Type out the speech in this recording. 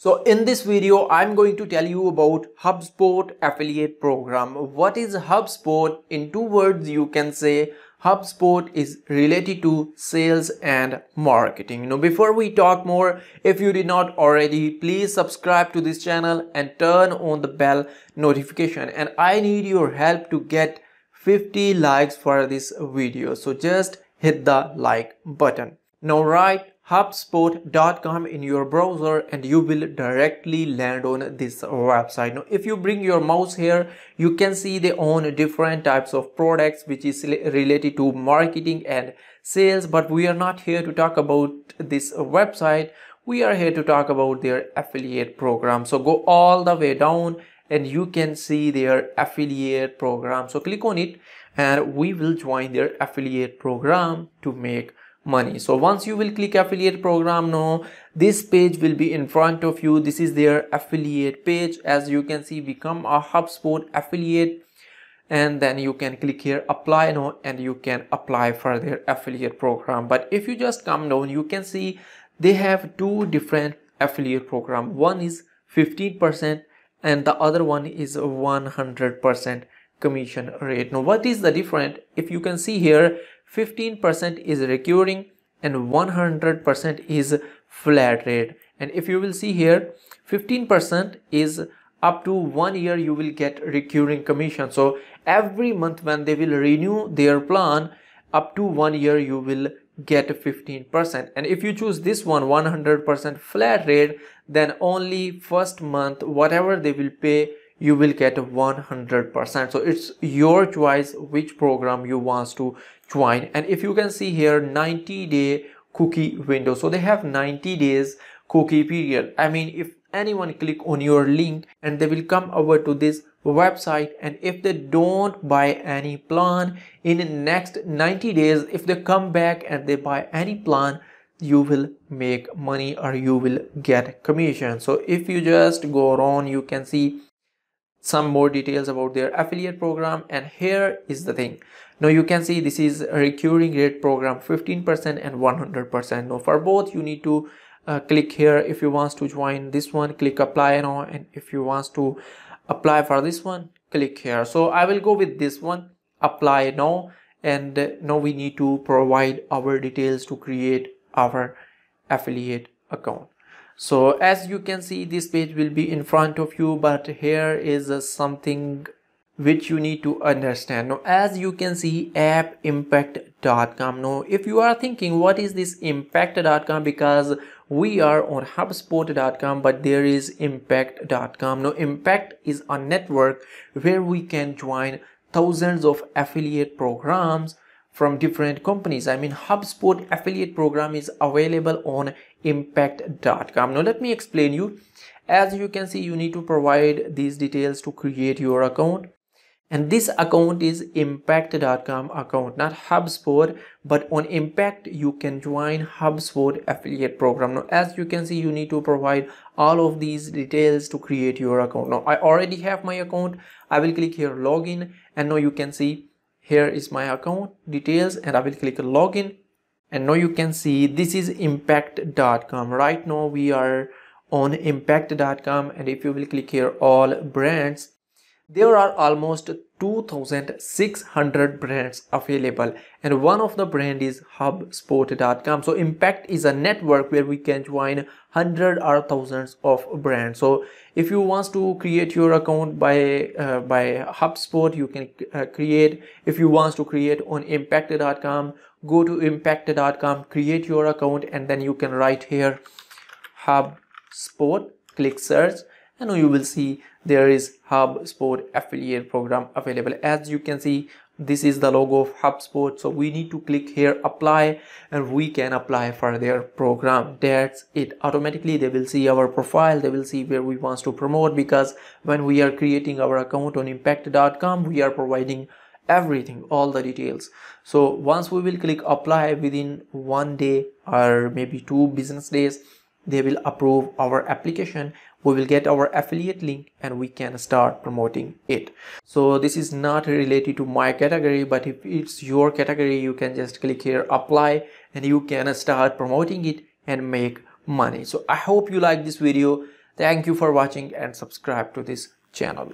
So in this video, I'm going to tell you about HubSpot affiliate program. What is HubSpot? In two words, you can say HubSpot is related to sales and marketing. Now, before we talk more, if you did not already, please subscribe to this channel and turn on the bell notification. And I need your help to get 50 likes for this video. So just hit the like button. Now, right hubspot.com in your browser and you will directly land on this website. Now if you bring your mouse here you can see they own different types of products which is related to marketing and sales but we are not here to talk about this website. We are here to talk about their affiliate program. So go all the way down and you can see their affiliate program. So click on it and we will join their affiliate program to make money. So once you will click affiliate program now this page will be in front of you. This is their affiliate page. As you can see become a hubspot affiliate. And then you can click here apply now and you can apply for their affiliate program. But if you just come down you can see they have two different affiliate program. One is 15 percent and the other one is 100 percent commission rate. Now what is the different? If you can see here 15% is recurring and 100% is flat rate. And if you will see here 15% is up to one year you will get recurring commission. So every month when they will renew their plan up to one year you will get 15% and if you choose this one 100% flat rate then only first month whatever they will pay you will get 100% so it's your choice which program you want to join. And if you can see here 90 day cookie window. So they have 90 days cookie period. I mean if anyone click on your link and they will come over to this website and if they don't buy any plan in the next 90 days if they come back and they buy any plan you will make money or you will get commission. So if you just go around you can see some more details about their affiliate program and here is the thing. Now you can see this is a recurring rate program 15% and 100% now for both you need to uh, click here. If you want to join this one click apply now. And if you want to apply for this one click here. So i will go with this one apply now. And now we need to provide our details to create our affiliate account so as you can see this page will be in front of you but here is uh, something which you need to understand. Now as you can see appimpact.com now if you are thinking what is this impact.com because we are on hubspot.com but there is impact.com now impact is a network where we can join thousands of affiliate programs from different companies. I mean hubspot affiliate program is available on impact.com now let me explain you. As you can see you need to provide these details to create your account. And this account is impact.com account not hubspot but on impact you can join hubspot affiliate program. Now as you can see you need to provide all of these details to create your account. Now i already have my account. I will click here login. And now you can see here is my account details and i will click login. And now you can see this is impact.com right now we are on impact.com and if you will click here all brands there are almost 2600 brands available and one of the brand is hubspot.com so impact is a network where we can join hundred or thousands of brands. So if you want to create your account by uh, by hubspot you can uh, create. If you want to create on impact.com go to impact.com create your account and then you can write here hubspot click search and you will see there is HubSpot affiliate program available. As you can see this is the logo of HubSpot. So we need to click here apply and we can apply for their program. That's it. Automatically they will see our profile. They will see where we want to promote because when we are creating our account on impact.com we are providing everything all the details. So once we will click apply within one day or maybe two business days they will approve our application we will get our affiliate link and we can start promoting it. So this is not related to my category but if it's your category you can just click here apply and you can start promoting it and make money. So i hope you like this video. Thank you for watching and subscribe to this channel